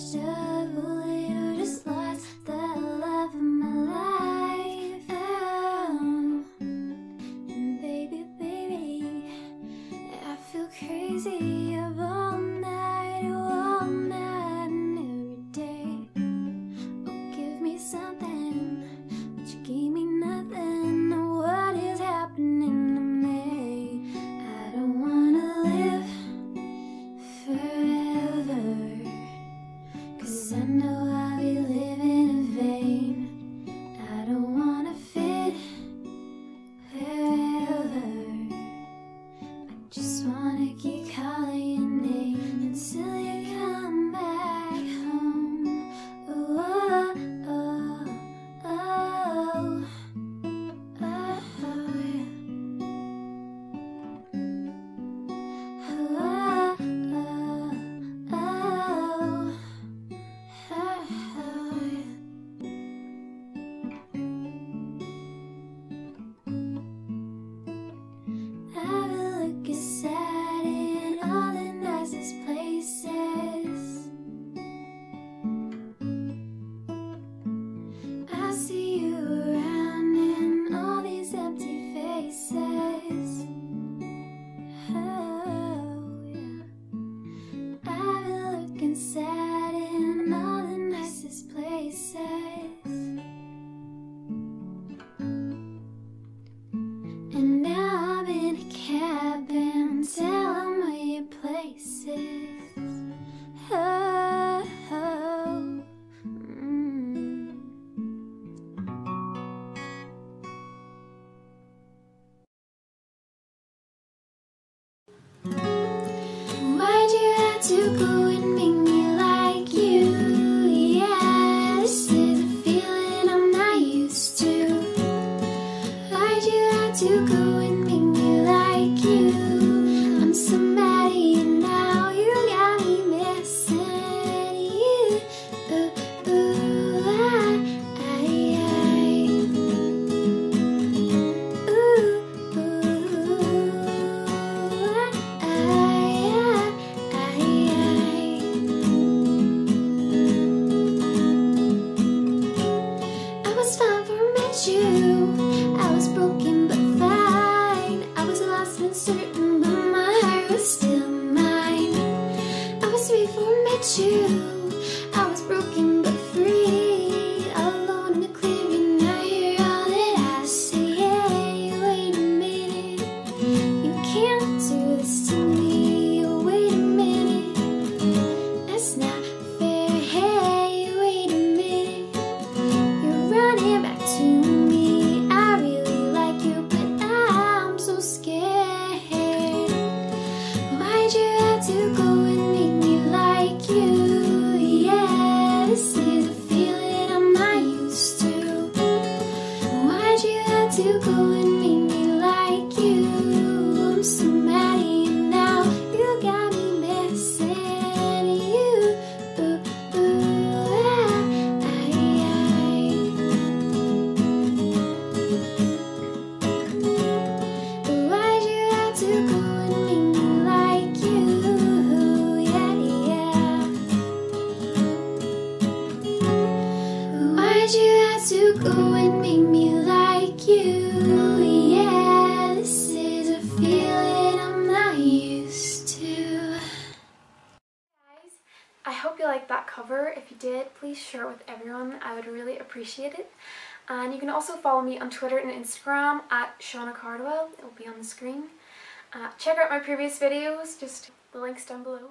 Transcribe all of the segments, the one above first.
dodged places. Go and make me like you, i. Guys, I hope you liked that cover. If you did, please share it with everyone. I would really appreciate it. And you can also follow me on Twitter and Instagram at Shauna Cardwell. It will be on the screen. Uh, check out my previous videos, just the links down below.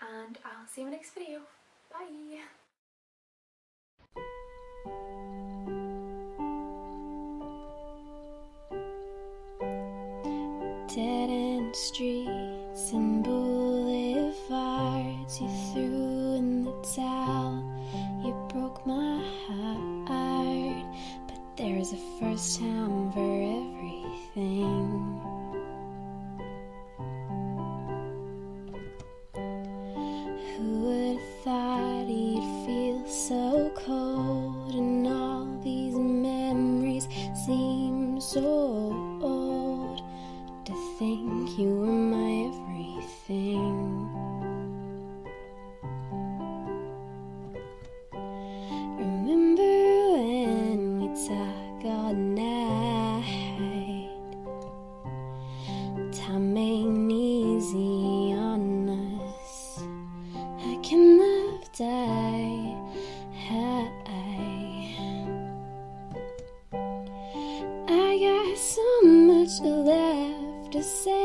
And I'll see you in my next video. Bye! Dead end streets and boulevards you threw in the towel. You broke my heart, but there's a first time to say,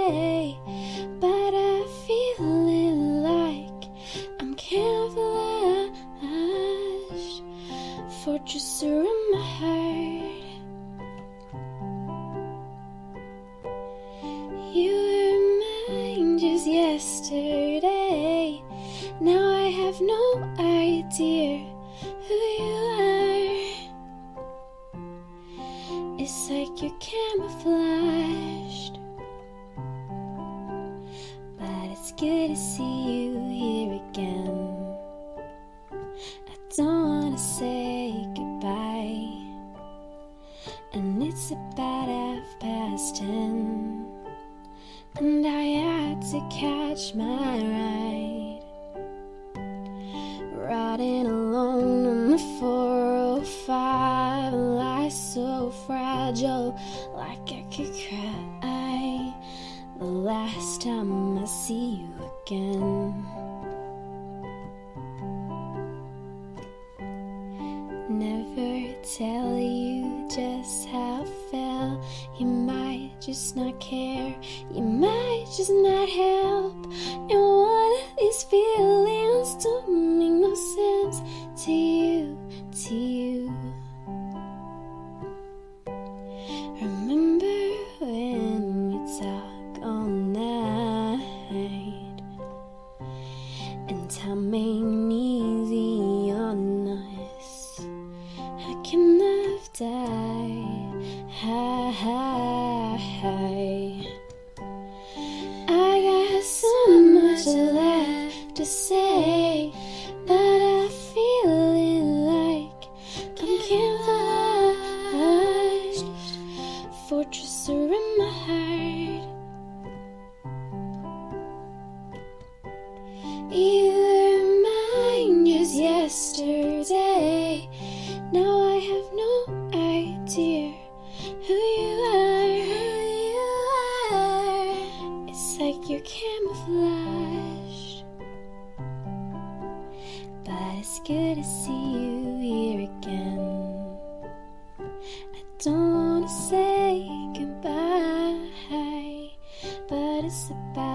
see you here again. I don't wanna say goodbye. And it's about half past ten. And I had to catch my ride. Riding alone on the 405, life so fragile, like I could cry. The last time again. Never tell you just how I felt. You might just not care, you might just not help. To say, but I feel it like I'm camouflaged. Fortress around my heart. Were mine just yesterday. Now wanna say goodbye, but it's about